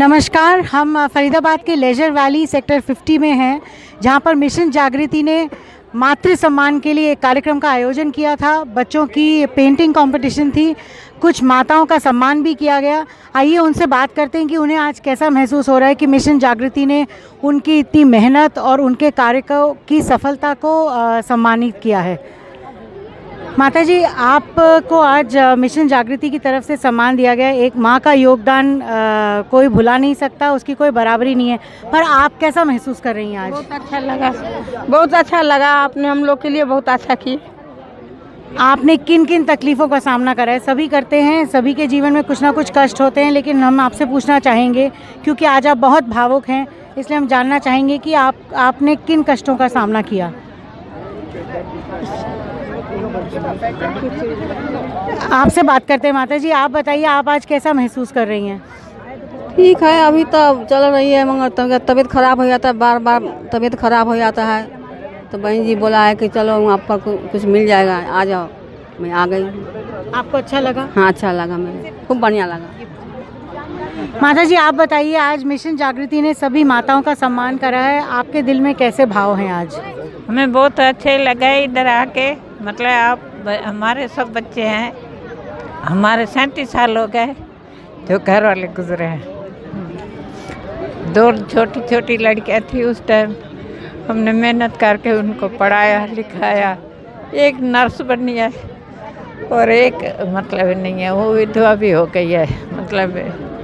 नमस्कार, हम फरीदाबाद के लेजर वैली सेक्टर 50 में हैं, जहाँ पर मिशन जागृति ने मातृ सम्मान के लिए एक कार्यक्रम का आयोजन किया था। बच्चों की पेंटिंग कंपटीशन थी, कुछ माताओं का सम्मान भी किया गया। आइए उनसे बात करते हैं कि उन्हें आज कैसा महसूस हो रहा है कि मिशन जागृति ने उनकी इतनी मेहनत और उनके कार्य को, की सफलता को सम्मानित किया है। माता जी आपको आज मिशन जागृति की तरफ़ से सम्मान दिया गया। एक माँ का योगदान कोई भुला नहीं सकता उसकी कोई बराबरी नहीं है। पर आप कैसा महसूस कर रही हैं आज? बहुत अच्छा लगा। बहुत अच्छा लगा। आपने हम लोग के लिए बहुत अच्छा की आपने किन किन तकलीफ़ों का सामना करा है? सभी करते हैं सभी के जीवन में कुछ ना कुछ कष्ट होते हैं लेकिन हम आपसे पूछना चाहेंगे क्योंकि आज आप बहुत भावुक हैं इसलिए हम जानना चाहेंगे कि आप आपने किन कष्टों का सामना किया? आपसे बात करते हैं माता जी आप बताइए आप आज कैसा महसूस कर रही हैं? ठीक है अभी तो चल रही है मगर तबीयत तबीयत खराब हो जाता है बार बार तबीयत खराब हो जाता है। तो बहन जी बोला है कि चलो वहाँ पर कुछ मिल जाएगा आ जाओ। मैं आ गई। आपको अच्छा लगा? हाँ अच्छा लगा मुझे। खूब बढ़िया लगा। माता जी आप बताइए आज मिशन जागृति ने सभी माताओं का सम्मान करा है। आपके दिल में कैसे भाव हैं आज? हमें बहुत अच्छे लगे इधर आके। मतलब आप हमारे सब बच्चे हैं, हमारे सैंतीस साल हो गए, जो घर वाले गुजरे हैं। दो छोटी छोटी लड़कियाँ थी उस टाइम हमने मेहनत करके उनको पढ़ाया, लिखाया। एक नर्स बनी है, और एक मतलब नहीं है, वो विधवा भी हो गई है मतलब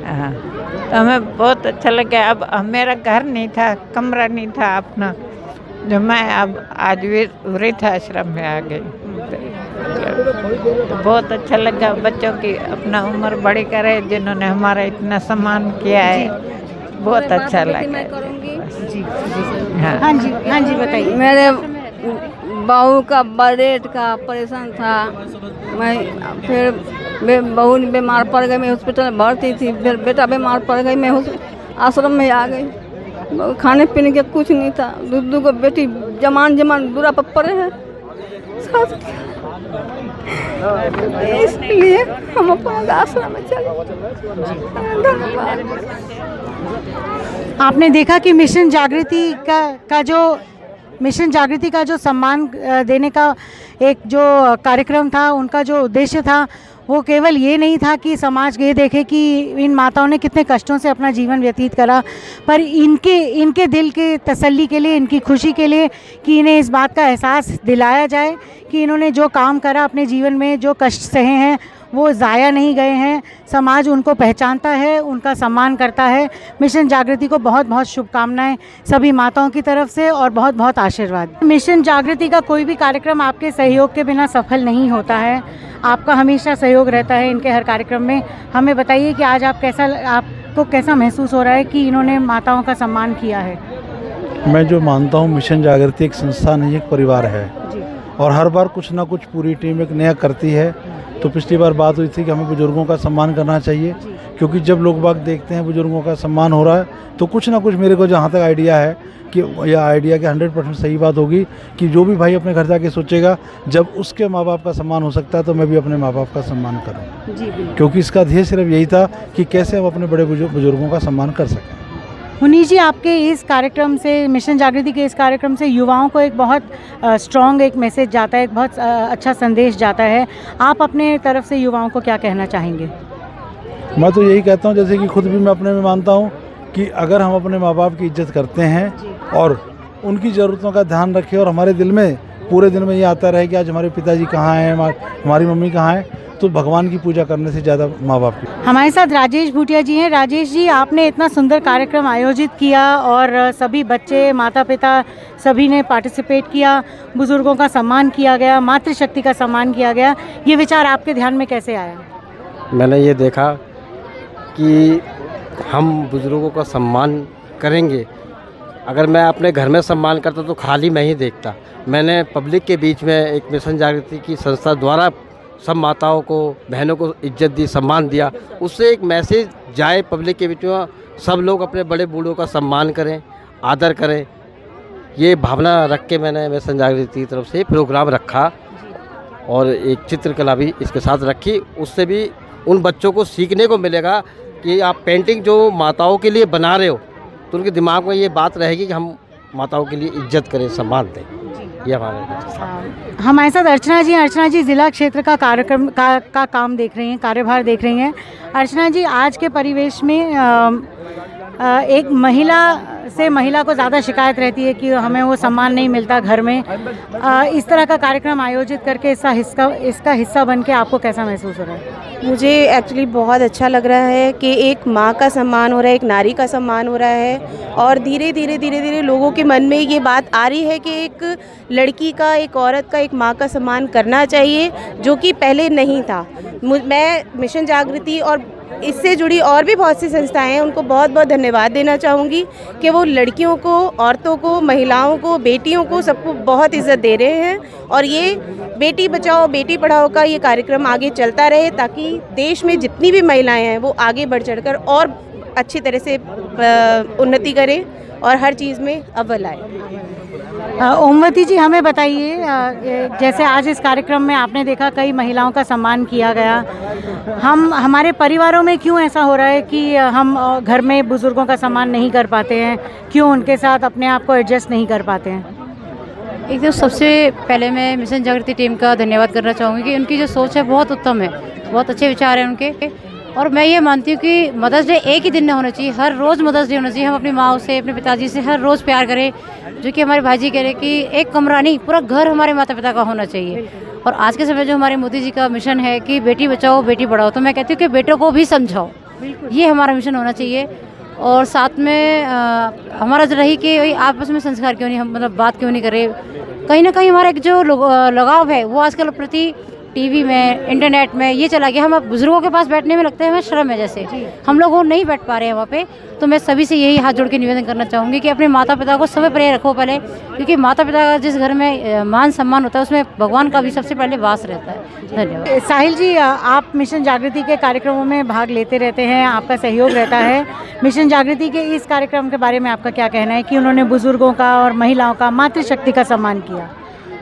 हाँ। तो हमें बहुत अच्छा लगा अब मेरा घर नहीं था, कमरा नहीं था अपना। जो मैं अब आज वृद्ध आश्रम में आ गई। तो बहुत अच्छा लगा बच्चों की अपना उम्र बड़ी करे जिन्होंने हमारा इतना सम्मान किया है। बहुत अच्छा लगा। जी हाँ। हाँ जी हाँ जी बताइए। मेरे बहू का बरेट का ऑपरेशन था। मैं फिर बहू बीमार पड़ गई मैं हॉस्पिटल में भर्ती थी। फिर बेटा बीमार पड़ गई मैं आश्रम में आ गई। खाने पीने के कुछ नहीं था। दू दू को बेटी जमान जमान दूरा पर पड़े हैं इसलिए हम अपना आश्रम में चले। आपने देखा कि मिशन जागृति का का जो, मिशन जागृति का जो सम्मान देने का एक जो कार्यक्रम था, उनका जो उद्देश्य था वो केवल ये नहीं था कि समाज ये देखे कि इन माताओं ने कितने कष्टों से अपना जीवन व्यतीत करा, पर इनके इनके दिल के तसल्ली के लिए, इनकी खुशी के लिए कि इन्हें इस बात का एहसास दिलाया जाए कि इन्होंने जो काम करा अपने जीवन में, जो कष्ट सहे हैं वो ज़ाया नहीं गए हैं। समाज उनको पहचानता है उनका सम्मान करता है। मिशन जागृति को बहुत बहुत शुभकामनाएँ सभी माताओं की तरफ़ से और बहुत बहुत आशीर्वाद। मिशन जागृति का कोई भी कार्यक्रम आपके सहयोग के बिना सफल नहीं होता है। आपका हमेशा सहयोग रहता है इनके हर कार्यक्रम में। हमें बताइए कि आज आप कैसा आपको कैसा महसूस हो रहा है कि इन्होंने माताओं का सम्मान किया है? मैं जो मानता हूँ मिशन जागृति एक संस्था नहीं एक परिवार है। और हर बार कुछ ना कुछ पूरी टीम एक नया करती है। तो पिछली बार बात हुई थी कि हमें बुज़ुर्गों का सम्मान करना चाहिए क्योंकि जब लोग बाग देखते हैं बुज़ुर्गों का सम्मान हो रहा है तो कुछ ना कुछ मेरे को जहाँ तक आइडिया है कि यह आइडिया की हंड्रेड परसेंट सही बात होगी कि जो भी भाई अपने घर जाके सोचेगा जब उसके माँ बाप का सम्मान हो सकता है तो मैं भी अपने माँ बाप का सम्मान करूँ। क्योंकि इसका ध्येय सिर्फ़ यही था कि कैसे हम अपने बड़े बुज़ुर्गों का सम्मान कर सकें। मुनी जी आपके इस कार्यक्रम से मिशन जागृति के इस कार्यक्रम से युवाओं को एक बहुत स्ट्रॉन्ग एक मैसेज जाता है एक बहुत अच्छा संदेश जाता है। आप अपने तरफ़ से युवाओं को क्या कहना चाहेंगे? मैं तो यही कहता हूँ जैसे कि खुद भी मैं अपने में मानता हूँ कि अगर हम अपने माँ बाप की इज़्ज़त करते हैं और उनकी ज़रूरतों का ध्यान रखें और हमारे दिल में पूरे दिन में ये आता रहे कि आज हमारे पिताजी कहाँ हैं हमारी मम्मी कहाँ हैं तो भगवान की पूजा करने से ज़्यादा माँ बाप की। हमारे साथ राजेश भूटिया जी हैं। राजेश जी आपने इतना सुंदर कार्यक्रम आयोजित किया और सभी बच्चे माता पिता सभी ने पार्टिसिपेट किया बुज़ुर्गों का सम्मान किया गया मातृशक्ति का सम्मान किया गया। ये विचार आपके ध्यान में कैसे आया? मैंने ये देखा कि हम बुज़ुर्गों का सम्मान करेंगे। अगर मैं अपने घर में सम्मान करता तो खाली मैं ही देखता। मैंने पब्लिक के बीच में एक मिशन जागृति की संस्था द्वारा सब माताओं को, बहनों को इज़्ज़त दी, सम्मान दिया। उससे एक मैसेज जाए पब्लिक के बीच में, सब लोग अपने बड़े बूढ़ों का सम्मान करें, आदर करें। ये भावना रख के मैंने मिशन जागृति की तरफ़ से प्रोग्राम रखा और एक चित्रकला भी इसके साथ रखी। उससे भी उन बच्चों को सीखने को मिलेगा कि आप पेंटिंग जो माताओं के लिए बना रहे हो तो उनके दिमाग में ये बात रहेगी कि हम माताओं के लिए इज़्ज़त करें, सम्मान दें। ये हमारे हमारे साथ अर्चना जी हैं। अर्चना जी जिला क्षेत्र का कार्यक्रम का, का काम देख रही हैं कार्यभार देख रही हैं अर्चना जी आज के परिवेश में आ, आ, एक महिला से महिला को ज़्यादा शिकायत रहती है कि हमें वो सम्मान नहीं मिलता घर में। अ, इस तरह का कार्यक्रम आयोजित करके इसका हिस्सा इसका हिस्सा बन के आपको कैसा महसूस हो रहा है? मुझे एक्चुअली बहुत अच्छा लग रहा है कि एक माँ का सम्मान हो रहा है एक नारी का सम्मान हो रहा है और धीरे धीरे धीरे धीरे लोगों के मन में ये बात आ रही है कि एक लड़की का एक औरत का एक माँ का सम्मान करना चाहिए जो कि पहले नहीं था। मैं मिशन जागृति और इससे जुड़ी और भी बहुत सी संस्थाएँ हैं, उनको बहुत बहुत धन्यवाद देना चाहूँगी कि वो लड़कियों को, औरतों को, महिलाओं को, बेटियों को सबको बहुत इज़्ज़त दे रहे हैं और ये बेटी बचाओ, बेटी पढ़ाओ का ये कार्यक्रम आगे चलता रहे ताकि देश में जितनी भी महिलाएँ हैं वो आगे बढ़ चढ़कर और अच्छी तरह से उन्नति करें और हर चीज़ में अव्वल आए। ओमवती जी, हमें बताइए जैसे आज इस कार्यक्रम में आपने देखा कई महिलाओं का सम्मान किया गया। हम, हमारे परिवारों में क्यों ऐसा हो रहा है कि हम घर में बुज़ुर्गों का सम्मान नहीं कर पाते हैं? क्यों उनके साथ अपने आप को एडजस्ट नहीं कर पाते हैं? एक तो सबसे पहले मैं मिशन जागृति टीम का धन्यवाद करना चाहूँगी कि उनकी जो सोच है बहुत उत्तम है। बहुत अच्छे विचार हैं उनके। और मैं ये मानती हूँ कि मदर्स डे एक ही दिन में होना चाहिए। हर रोज़ मदर्स डे होना चाहिए। हम अपनी माँ से अपने पिताजी से हर रोज़ प्यार करें जो कि हमारे भाई जी कह रहे कि एक कमरा नहीं पूरा घर हमारे माता पिता का होना चाहिए। और आज के समय जो हमारे मोदी जी का मिशन है कि बेटी बचाओ बेटी पढ़ाओ तो मैं कहती हूँ कि बेटों को भी समझाओ। ये हमारा मिशन होना चाहिए। और साथ में अ, हमारा जो रही कि आपस में संस्कार क्यों नहीं हम मतलब बात क्यों नहीं करे? कहीं ना कहीं हमारा एक जो लगाव है वो आजकल प्रति टीवी में इंटरनेट में ये चला गया। हम अब बुज़ुर्गों के पास बैठने में लगता है हमें शर्म है जैसे। हम लोग वो नहीं बैठ पा रहे हैं वहाँ पे। तो मैं सभी से यही हाथ जोड़ के निवेदन करना चाहूँगी कि अपने माता पिता को समय प्रिय रखो पहले क्योंकि माता पिता का जिस घर में मान सम्मान होता है उसमें भगवान का भी सबसे पहले वास रहता है। धन्यवाद। साहिल जी आप मिशन जागृति के कार्यक्रमों में भाग लेते रहते हैं आपका सहयोग रहता है। मिशन जागृति के इस कार्यक्रम के बारे में आपका क्या कहना है कि उन्होंने बुज़ुर्गों का और महिलाओं का मातृशक्ति का सम्मान किया?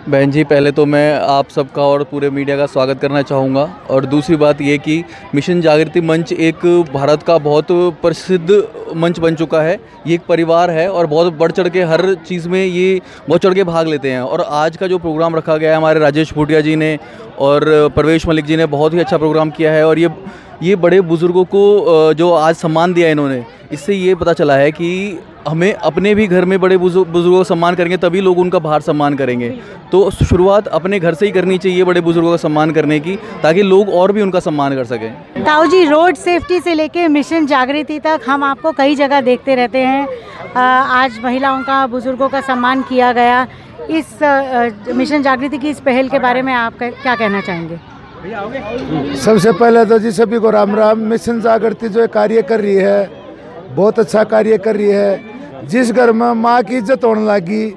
बहन जी, पहले तो मैं आप सबका और पूरे मीडिया का स्वागत करना चाहूँगा। और दूसरी बात ये कि मिशन जागृति मंच एक भारत का बहुत प्रसिद्ध मंच बन चुका है। ये एक परिवार है और बहुत बढ़ चढ़ के हर चीज़ में ये बहुत चढ़ के भाग लेते हैं। और आज का जो प्रोग्राम रखा गया है, हमारे राजेश भूटिया जी ने और प्रवेश मलिक जी ने बहुत ही अच्छा प्रोग्राम किया है। और ये ये बड़े बुज़ुर्गों को जो आज सम्मान दिया इन्होंने, इससे ये पता चला है कि हमें अपने भी घर में बड़े बुज़ुर्गों का सम्मान करेंगे, तभी लोग उनका बाहर सम्मान करेंगे। तो शुरुआत अपने घर से ही करनी चाहिए बड़े बुज़ुर्गों का सम्मान करने की, ताकि लोग और भी उनका सम्मान कर सकें। ताऊ जी, रोड सेफ्टी से लेके मिशन जागृति तक हम आपको कई जगह देखते रहते हैं। आज महिलाओं का, बुज़ुर्गों का सम्मान किया गया। इस मिशन जागृति की इस पहल के बारे में आप क्या कहना चाहेंगे? सबसे पहले तो जी सभी को राम राम। मिशन जागृति जो कार्य कर रही है, बहुत अच्छा कार्य कर रही है। जिस घर में माँ की इज़्ज़त होने लगी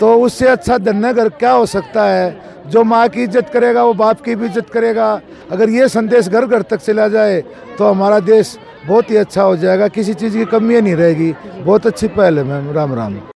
तो उससे अच्छा धन्य घर क्या हो सकता है? जो माँ की इज़्ज़त करेगा, वो बाप की भी इज़्ज़त करेगा। अगर ये संदेश घर घर तक चला जाए तो हमारा देश बहुत ही अच्छा हो जाएगा। किसी चीज़ की कमी नहीं रहेगी। बहुत अच्छी पहल है, मैम। राम राम।